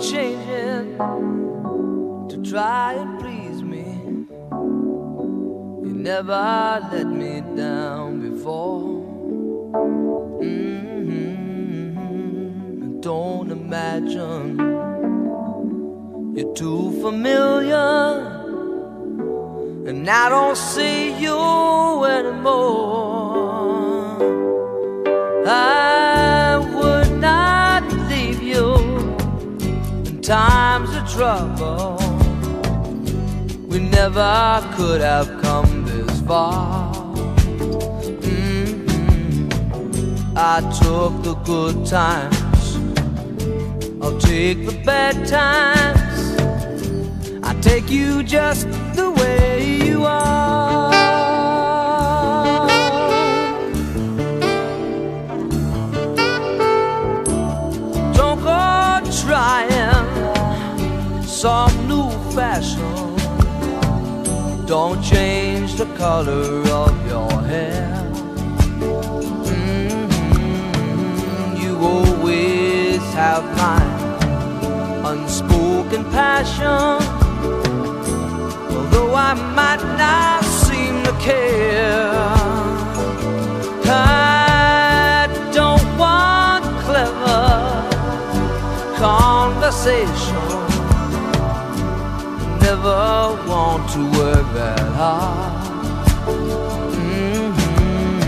changing to try and please me. You never let me down before. Mm-hmm. Don't imagine you're too familiar. And I don't see you anymore. I times of trouble. We never could have come this far. Mm-hmm. I took the good times, I'll take the bad times. I take you just the way you are. New fashion. Don't change the color of your hair. Mm-hmm. You always have my unspoken passion. Although I might not seem to care, I don't want clever conversation never want to work that hard. Mm-hmm.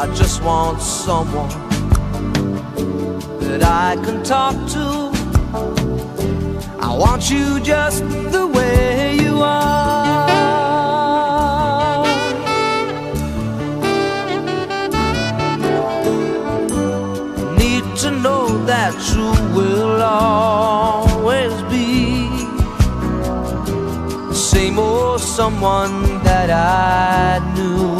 I just want someone that I can talk to. I want you just the way you are. Need to know that you will always same old someone that I knew.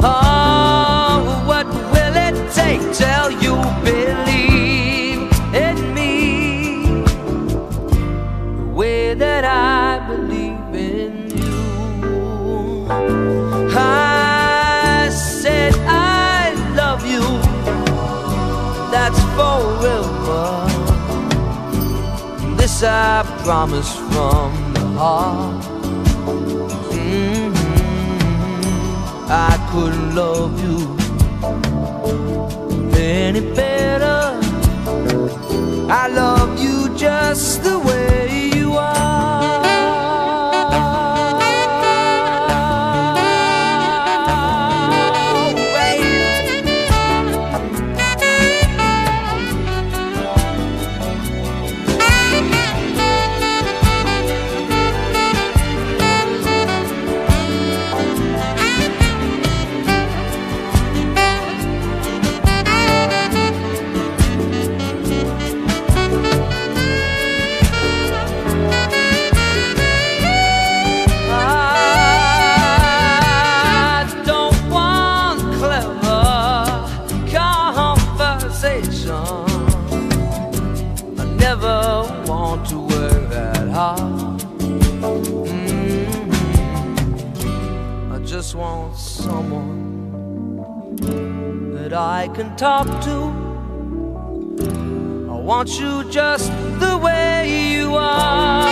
Oh, what will it take till you believe in me the way that I believe in you? I said I love you. That's forever. This I promise from Mhm. I couldn't love you any better. I love you just the way that hard. Mhm. I just want someone that I can talk to. I want you just the way you are.